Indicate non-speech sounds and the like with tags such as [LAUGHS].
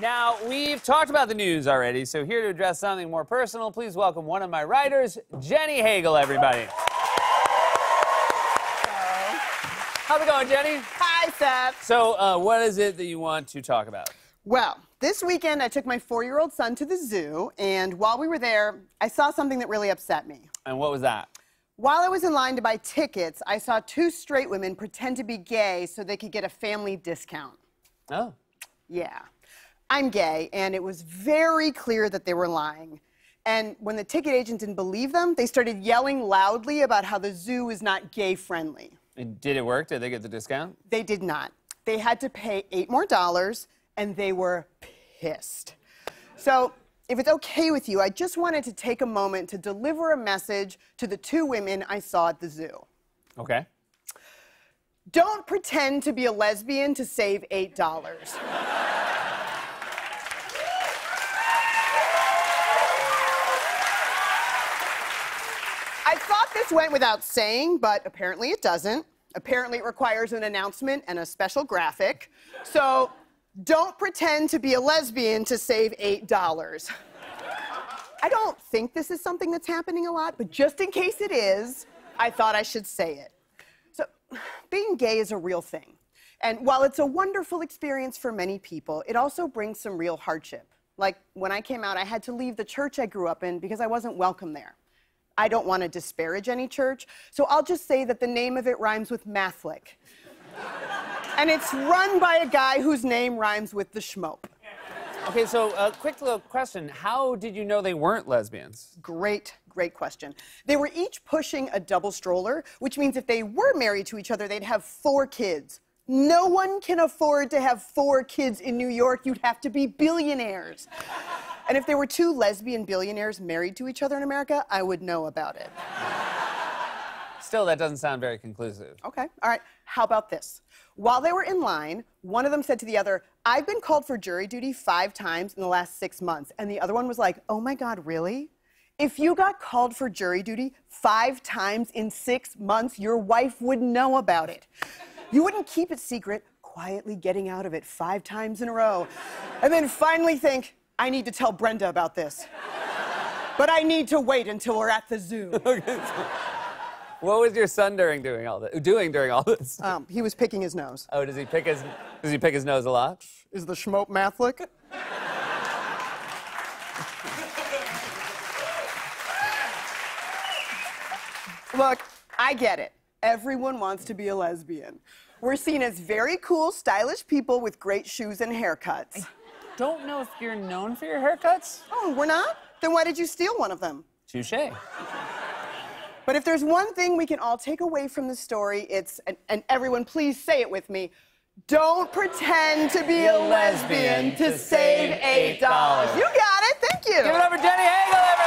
Now, we've talked about the news already, so here to address something more personal, please welcome one of my writers, Jenny Hagel, everybody. How's it going, Jenny? Hi, Seth. So, uh, what is it that you want to talk about? Well, this weekend I took my four year old son to the zoo, and while we were there, I saw something that really upset me. And what was that? While I was in line to buy tickets, I saw two straight women pretend to be gay so they could get a family discount. Oh. Yeah. I'm gay, and it was very clear that they were lying. And when the ticket agent didn't believe them, they started yelling loudly about how the zoo is not gay friendly. Did it work? Did they get the discount? They did not. They had to pay eight more dollars, and they were pissed. So, if it's okay with you, I just wanted to take a moment to deliver a message to the two women I saw at the zoo. Okay. Don't pretend to be a lesbian to save $8. [LAUGHS] I thought this went without saying, but apparently it doesn't. Apparently it requires an announcement and a special graphic. So don't pretend to be a lesbian to save $8. I don't think this is something that's happening a lot, but just in case it is, I thought I should say it. So, being gay is a real thing. And while it's a wonderful experience for many people, it also brings some real hardship. Like when I came out, I had to leave the church I grew up in because I wasn't welcome there. I don't want to disparage any church, so I'll just say that the name of it rhymes with Mathlick. and it's run by a guy whose name rhymes with the schmope. Okay, so a uh, quick little question. How did you know they weren't lesbians? Great, great question. They were each pushing a double stroller, which means if they were married to each other, they'd have four kids. No one can afford to have four kids in New York. You'd have to be billionaires. And if there were two lesbian billionaires married to each other in America, I would know about it. Still, that doesn't sound very conclusive. Okay, all right. How about this? While they were in line, one of them said to the other, I've been called for jury duty five times in the last six months. And the other one was like, Oh my God, really? If you got called for jury duty five times in six months, your wife would know about it. You wouldn't keep it secret, quietly getting out of it five times in a row, and then finally think, I need to tell Brenda about this. But I need to wait until we're at the zoo. [LAUGHS] what was your son during doing all this? Doing during all this? Um, he was picking his nose. Oh, does he pick his? Does he pick his nose a lot? Is the schmope Mathlick? Look, I get it. Everyone wants to be a lesbian. We're seen as very cool, stylish people with great shoes and haircuts. Don't know if you're known for your haircuts. Oh, we're not? Then why did you steal one of them? Touche. But if there's one thing we can all take away from the story, it's, and, and everyone please say it with me, don't pretend to be a lesbian to save $8. You got it. Thank you. Give it up for Jenny Hagel.